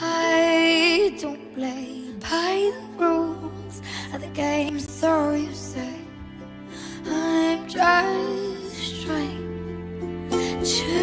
I don't play by the rules of the game, so you say. I'm just trying to.